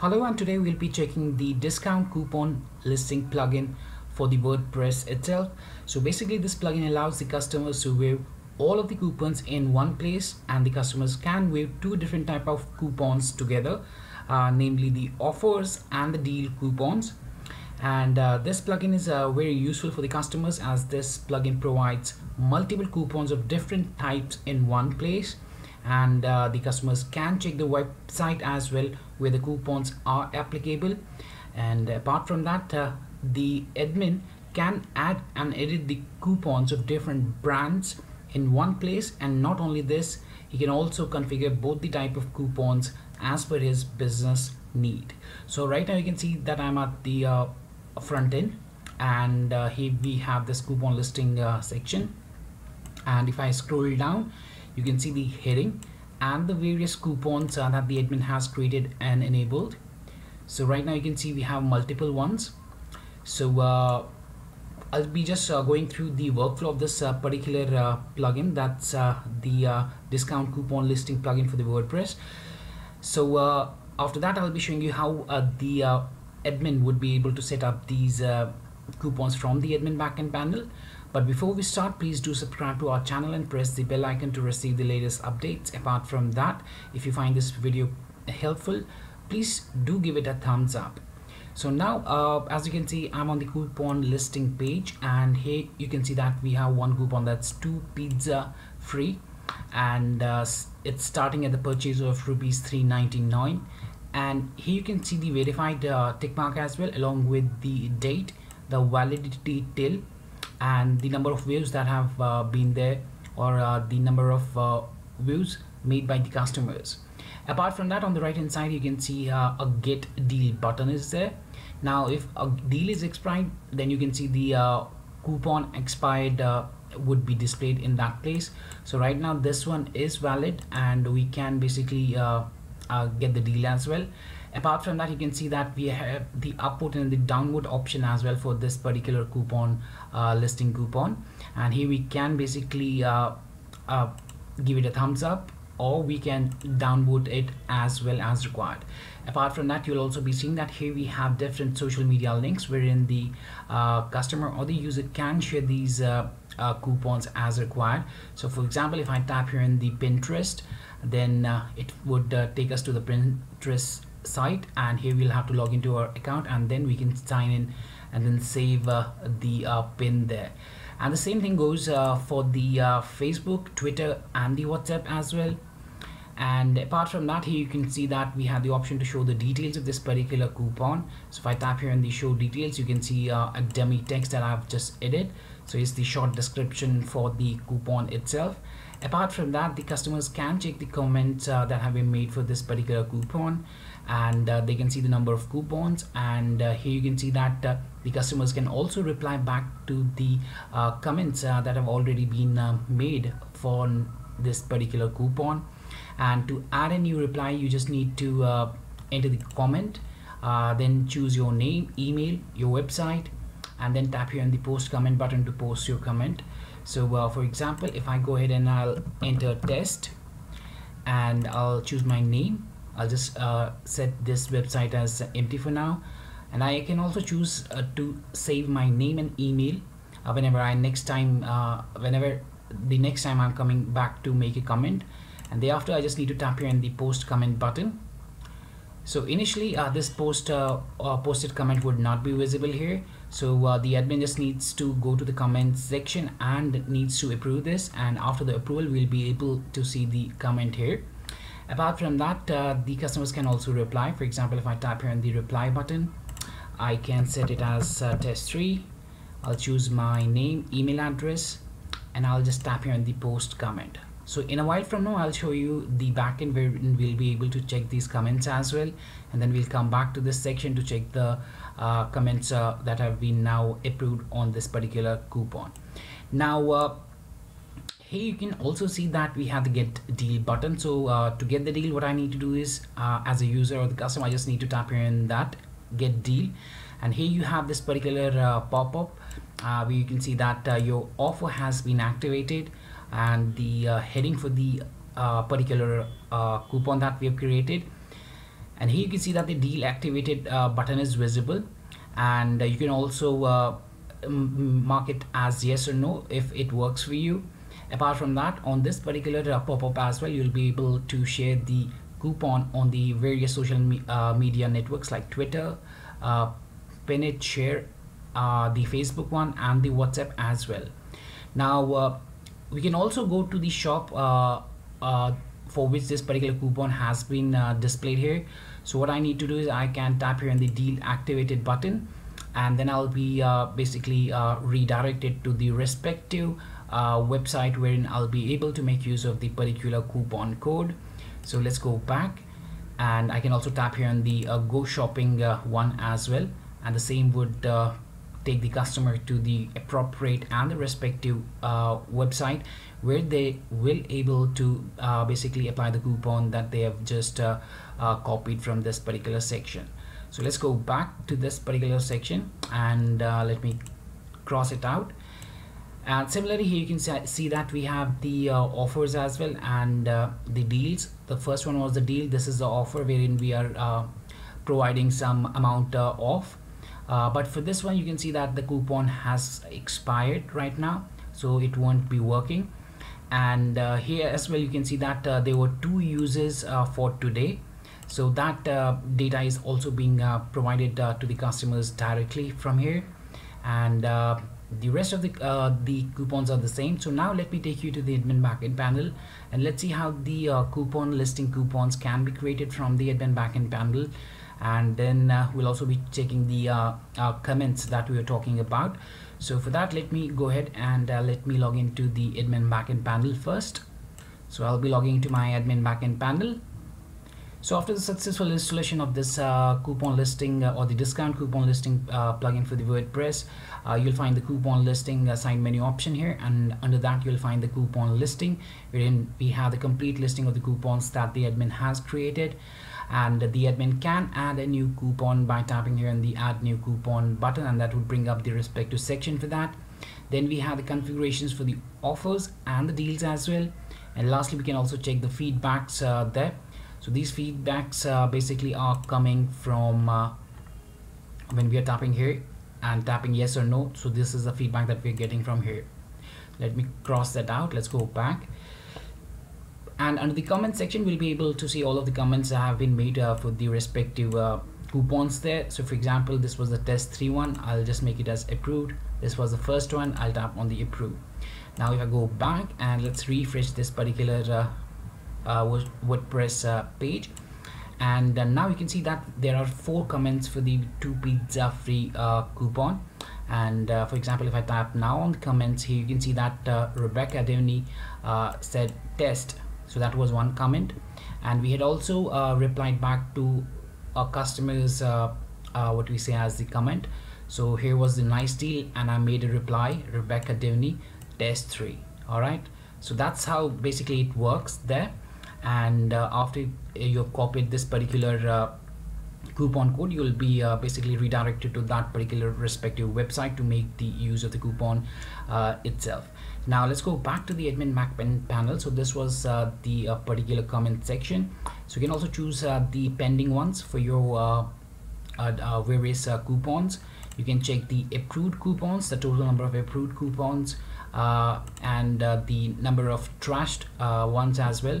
Hello and today we'll be checking the discount coupon listing plugin for the WordPress itself. So basically this plugin allows the customers to view all of the coupons in one place and the customers can view two different type of coupons together, uh, namely the offers and the deal coupons. And uh, this plugin is uh, very useful for the customers as this plugin provides multiple coupons of different types in one place and uh, the customers can check the website as well where the coupons are applicable. And apart from that uh, the admin can add and edit the coupons of different brands in one place. And not only this he can also configure both the type of coupons as per his business need. So right now you can see that I'm at the uh, front end and uh, here we have this coupon listing uh, section. And if I scroll down you can see the heading and the various coupons uh, that the admin has created and enabled. So right now you can see we have multiple ones. So uh, I'll be just uh, going through the workflow of this uh, particular uh, plugin. That's uh, the discount coupon listing plugin for the WordPress. So after that I'll be showing you how the admin would be able to set up these coupons from the admin backend panel but before we start, please do subscribe to our channel and press the bell icon to receive the latest updates. Apart from that, if you find this video helpful, please do give it a thumbs up. So now, uh, as you can see, I'm on the coupon listing page and here you can see that we have one coupon that's two pizza free and uh, it's starting at the purchase of rupees 399 and here you can see the verified uh, tick mark as well along with the date the validity till and the number of views that have uh, been there or uh, the number of uh, views made by the customers. Apart from that on the right hand side you can see uh, a get deal button is there. Now if a deal is expired then you can see the uh, coupon expired would be displayed in that place. So right now this one is valid and we can basically get the deal as well apart from that you can see that we have the upward and the downward option as well for this particular coupon uh, listing coupon. And here we can basically uh, uh, give it a thumbs up or we can downvote it as well as required. Apart from that you'll also be seeing that here we have different social media links wherein the uh, customer or the user can share these uh, uh, coupons as required. So for example if I tap here in the Pinterest then it would take us to the Pinterest site and here we'll have to log into our account and then we can sign in and then save uh, the uh, pin there. And the same thing goes uh, for the uh, Facebook Twitter and the WhatsApp as well. And apart from that here you can see that we have the option to show the details of this particular coupon. So if I tap here in the show details you can see uh, a dummy text that I've just added. So it's the short description for the coupon itself. Apart from that the customers can check the comments uh, that have been made for this particular coupon and uh, they can see the number of coupons and uh, here you can see that uh, the customers can also reply back to the uh, comments uh, that have already been uh, made for this particular coupon. And to add a new reply you just need to enter the comment then choose your name email your website and then tap here on the post comment button to post your comment. So for example if I go ahead and I'll enter test and I'll choose my name I'll just uh, set this website as empty for now. And I can also choose uh, to save my name and email uh, whenever I next time uh, whenever the next time I'm coming back to make a comment. And thereafter I just need to tap here in the post comment button. So initially uh, this post uh, posted comment would not be visible here. So the admin just needs to go to the comments section and needs to approve this. And after the approval we'll be able to see the comment here apart from that uh, the customers can also reply. For example if I tap here on the reply button I can set it as uh, test 3 I'll choose my name email address and I'll just tap here on the post comment. So in a while from now I'll show you the backend where we'll be able to check these comments as well. And then we'll come back to this section to check the uh, comments uh, that have been now approved on this particular coupon. Now uh, here you can also see that we have the get deal button. So uh, to get the deal what I need to do is uh, as a user or the customer I just need to tap here in that get deal. And here you have this particular uh, pop-up uh, where you can see that uh, your offer has been activated and the uh, heading for the particular coupon that we have created. And here you can see that the deal activated button is visible. And you can also mark it as yes or no if it works for you apart from that on this particular uh, pop-up as well you'll be able to share the coupon on the various social me uh, media networks like twitter uh, pin it share uh, the facebook one and the whatsapp as well. Now uh, we can also go to the shop uh, for which this particular coupon has been displayed here. So what I need to do is I can tap here on the deal activated button and then I'll be uh, basically uh, redirected to the respective uh, website wherein I'll be able to make use of the particular coupon code. So let's go back. And I can also tap here on the uh, go shopping uh, one as well. And the same would uh, take the customer to the appropriate and the respective website where they will able to basically apply the coupon that they have just uh, copied from this particular section. So let's go back to this particular section and uh, let me cross it out and similarly here you can see that we have the uh, offers as well and uh, the deals. The first one was the deal. This is the offer wherein we are uh, providing some amount uh, off. But for this one you can see that the coupon has expired right now so it won't be working. And here as well you can see that there were two uses for today. So that uh, data is also being uh, provided uh, to the customers directly from here and uh, the rest of the uh, the coupons are the same. So now let me take you to the admin backend panel and let's see how the uh, coupon listing coupons can be created from the admin backend panel. And then we'll also be checking the comments that we were talking about. So for that let me go ahead and let me log into the admin backend panel first. So I'll be logging into my admin backend panel so after the successful installation of this uh, coupon listing uh, or the discount coupon listing uh, plugin for the WordPress, uh, you'll find the coupon listing side menu option here. And under that you'll find the coupon listing wherein we have the complete listing of the coupons that the admin has created. And the admin can add a new coupon by tapping here on the add new coupon button and that would bring up the respective section for that. Then we have the configurations for the offers and the deals as well. And lastly we can also check the feedbacks uh, there so these feedbacks uh, basically are coming from uh, when we are tapping here and tapping yes or no. So this is the feedback that we're getting from here. Let me cross that out. Let's go back. And under the comment section we'll be able to see all of the comments that have been made uh, for the respective uh, coupons there. So for example this was the test 3 one. I'll just make it as approved. This was the first one. I'll tap on the approve. Now if I go back and let's refresh this particular uh, WordPress uh, page. And uh, now you can see that there are four comments for the two pizza free coupon. And uh, for example if I tap now on the comments here you can see that uh, Rebecca Devney uh, said test. So that was one comment. And we had also replied back to our customers what we say as the comment. So here was the nice deal and I made a reply Rebecca Devney test 3 all right? So that's how basically it works there and uh, after you've copied this particular uh, coupon code you'll be uh, basically redirected to that particular respective website to make the use of the coupon uh, itself. Now let's go back to the admin mac panel. So this was uh, the uh, particular comment section. So you can also choose the pending ones for your various coupons. You can check the approved coupons the total number of approved coupons and the number of trashed ones as well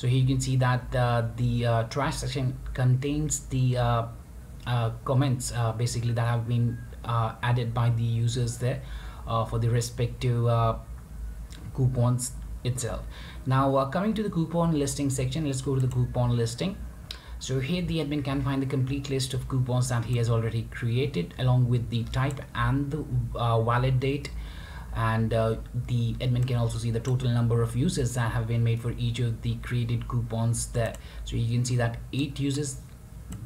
so here you can see that uh, the uh, trash section contains the uh, uh comments uh, basically that have been uh, added by the users there for the respective coupons itself. Now coming to the coupon listing section let's go to the coupon listing. So here the admin can find the complete list of coupons that he has already created along with the type and the valid date and uh, the admin can also see the total number of uses that have been made for each of the created coupons there. So you can see that eight uses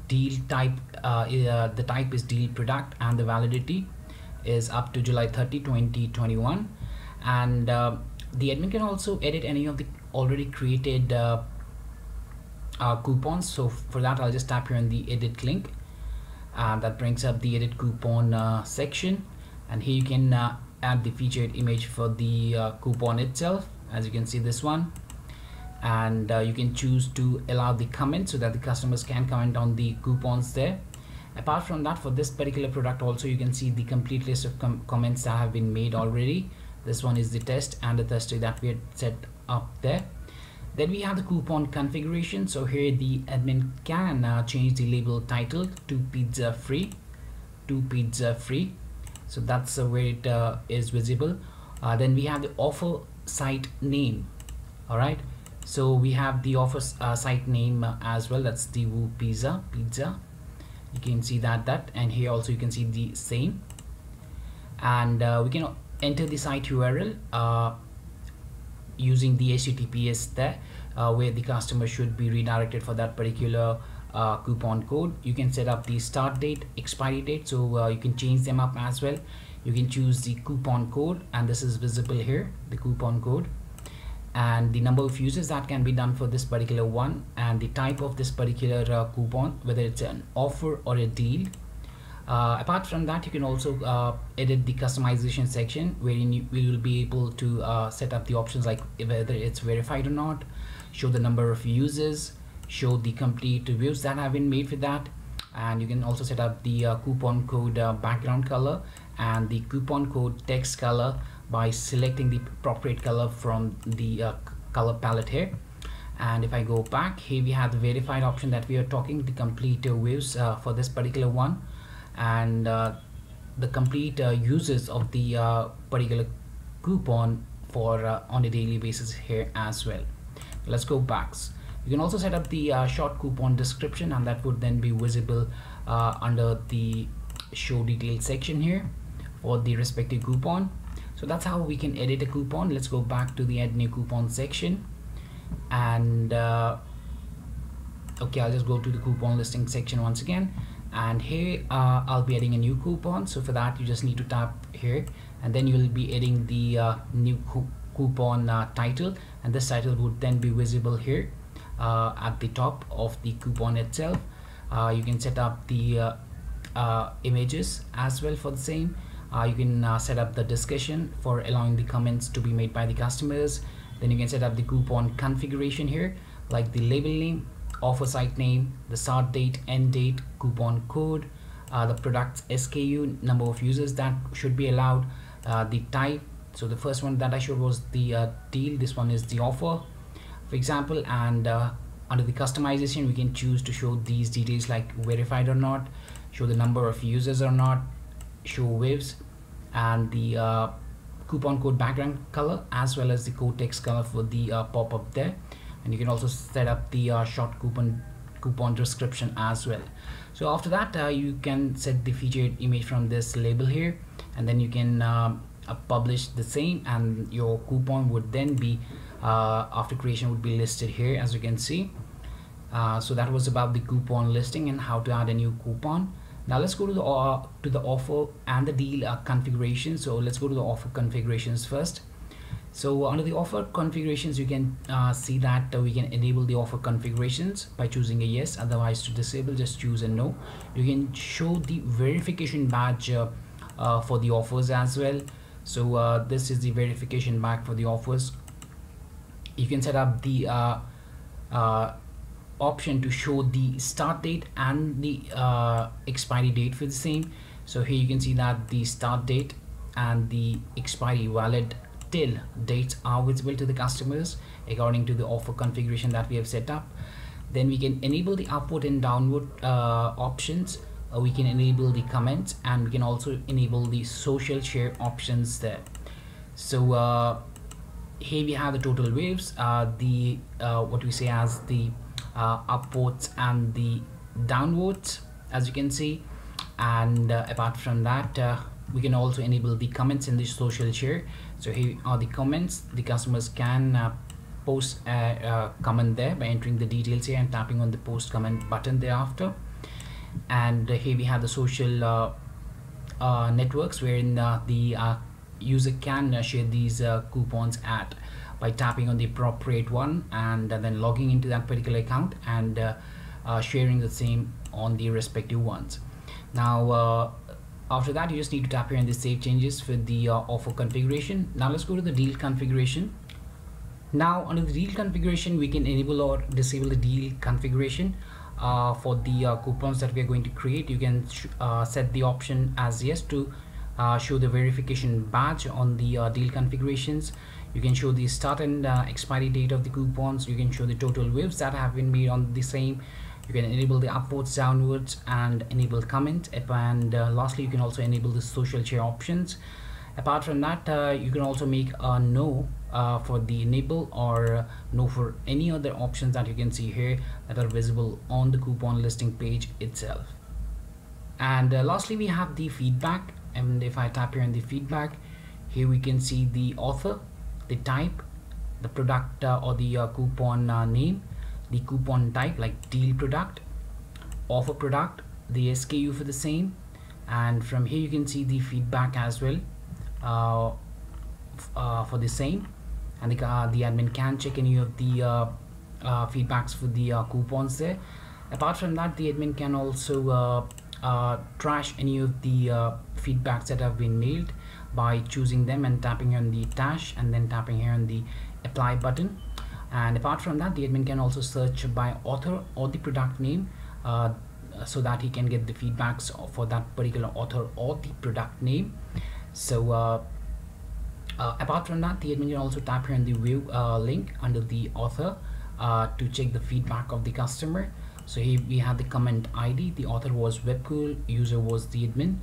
deal type uh, uh, the type is deal product and the validity is up to July 30 2021 and uh, the admin can also edit any of the already created uh, uh, coupons. So for that I'll just tap here on the edit link. And that brings up the edit coupon section. And here you can add the featured image for the uh, coupon itself as you can see this one. And uh, you can choose to allow the comment so that the customers can comment on the coupons there. Apart from that for this particular product also you can see the complete list of com comments that have been made already. This one is the test and the test that we had set up there. Then we have the coupon configuration. So here the admin can uh, change the label title to pizza free. To pizza free so that's uh, where it uh, is visible. Uh, then we have the offer site name all right? So we have the offer uh, site name as well. That's the Woo Pizza pizza. You can see that that. And here also you can see the same. And uh, we can enter the site URL uh, using the HTTPS there uh, where the customer should be redirected for that particular uh, coupon code. You can set up the start date expiry date so uh, you can change them up as well. You can choose the coupon code and this is visible here the coupon code. And the number of uses that can be done for this particular one and the type of this particular uh, coupon whether it's an offer or a deal. Uh, apart from that you can also uh, edit the customization section wherein you will be able to uh, set up the options like whether it's verified or not show the number of users show the complete reviews that have been made for that. And you can also set up the uh, coupon code uh, background color and the coupon code text color by selecting the appropriate color from the uh, color palette here. And if I go back here we have the verified option that we are talking the complete uh, views uh, for this particular one. And uh, the complete uses of the particular coupon for on a daily basis here as well. Let's go back you can also set up the uh, short coupon description and that would then be visible uh, under the show details section here for the respective coupon. So that's how we can edit a coupon. Let's go back to the add new coupon section. And uh, okay I'll just go to the coupon listing section once again. And here uh, I'll be adding a new coupon. So for that you just need to tap here. And then you will be adding the uh, new coupon uh, title. And this title would then be visible here uh, at the top of the coupon itself uh, you can set up the uh, images as well for the same you can set up the discussion for allowing the comments to be made by the customers then you can set up the coupon configuration here like the label name offer site name, the start date, end date, coupon code, uh, the product's SKU, number of users that should be allowed, uh, the type. So the first one that I showed was the uh, deal. This one is the offer, for example, and uh, under the customization, we can choose to show these details like verified or not, show the number of users or not, show waves, and the uh, coupon code background color as well as the code text color for the uh, pop-up there. And you can also set up the uh, short coupon coupon description as well. So after that uh, you can set the featured image from this label here and then you can um, uh, publish the same and your coupon would then be uh, after creation would be listed here as you can see. Uh, so that was about the coupon listing and how to add a new coupon. Now let's go to the uh, to the offer and the deal configuration. So let's go to the offer configurations first. So under the offer configurations you can uh, see that uh, we can enable the offer configurations by choosing a yes otherwise to disable just choose a no. You can show the verification badge uh, uh for the offers as well. So uh, this is the verification badge for the offers you can set up the uh, option to show the start date and the expiry date for the same. So here you can see that the start date and the expiry valid till dates are visible to the customers according to the offer configuration that we have set up. Then we can enable the upward and downward uh, options. Uh, we can enable the comments and we can also enable the social share options there. So uh, here we have the total waves uh, the uh, what we say as the uh, upwards and the downwards as you can see. And apart from that we can also enable the comments in the social share. So here are the comments. The customers can uh, post a, a, comment there by entering the details here and tapping on the post comment button thereafter. And uh, here we have the social uh, uh networks wherein uh, the uh, user can share these coupons at by tapping on the appropriate one and then logging into that particular account and sharing the same on the respective ones. Now after that you just need to tap here in the save changes for the uh, offer configuration. Now let's go to the deal configuration. Now under the deal configuration we can enable or disable the deal configuration uh, for the uh, coupons that we are going to create. You can uh, set the option as yes to uh, show the verification badge on the uh, deal configurations. You can show the start and uh, expiry date of the coupons. You can show the total waves that have been made on the same. You can enable the upwards downwards and enable comment. And lastly you can also enable the social share options. Apart from that uh, you can also make a no uh, for the enable or no for any other options that you can see here that are visible on the coupon listing page itself. And uh, lastly we have the feedback and if I tap here on the feedback here we can see the author the type the product uh, or the uh, coupon uh, name the coupon type like deal product offer product the SKU for the same and from here you can see the feedback as well uh, uh, for the same. And the, uh, the admin can check any of the feedbacks for the coupons there. Apart from that the admin can also trash any of the feedbacks that have been mailed by choosing them and tapping on the trash and then tapping here on the apply button. And apart from that the admin can also search by author or the product name uh, so that he can get the feedbacks for that particular author or the product name. So uh, uh, apart from that the admin can also tap here on the view uh, link under the author uh, to check the feedback of the customer so here we have the comment id the author was Webkul. User was the admin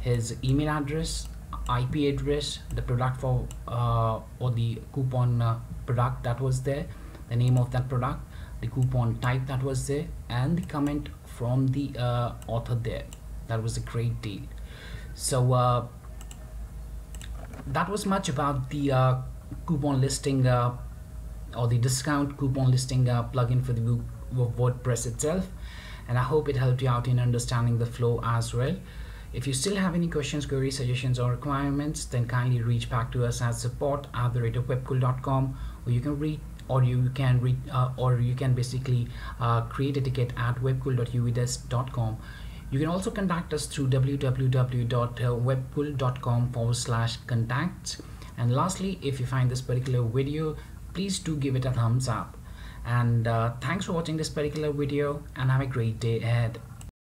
his email address ip address the product for uh, or the coupon uh, product that was there the name of that product the coupon type that was there and the comment from the author there. That was a great deal. So that was much about the uh, coupon listing uh, or the discount coupon listing uh, plugin for the WordPress itself and I hope it helped you out in understanding the flow as well. If you still have any questions, queries, suggestions or requirements then kindly reach back to us at support at the rate of webkul.com or you can read or you can read uh, or you can basically uh, create a ticket at webkul.uvidesk.com you can also contact us through www.webkul.com forward slash contacts. And lastly, if you find this particular video, please do give it a thumbs up. And uh, thanks for watching this particular video and have a great day ahead.